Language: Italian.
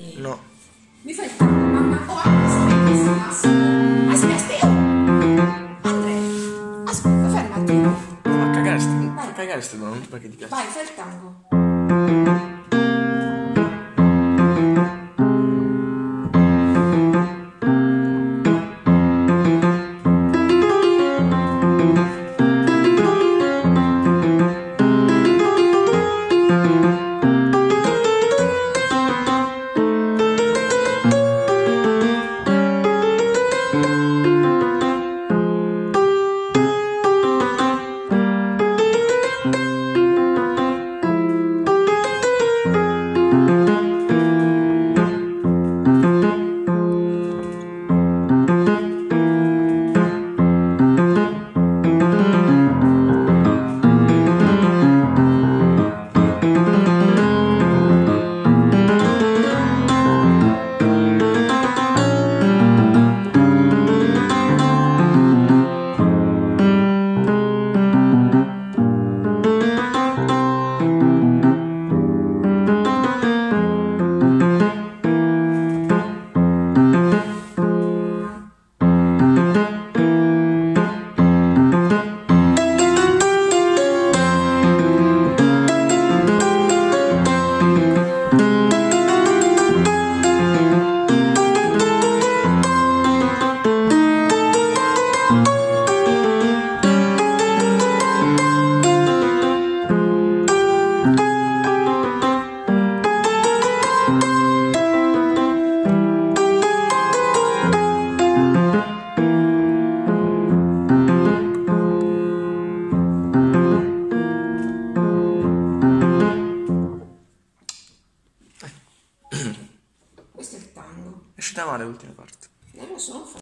No. Mi fai il tango, mamma? Oh, aspetta, Massimo. Aspetta, io. Andrea, aspetta, fermati. Ma ste, Vai. a cagare ste donne, perché ti piace? Vai, fai il tango. Tango. È uscita male l'ultima parte. Non lo so,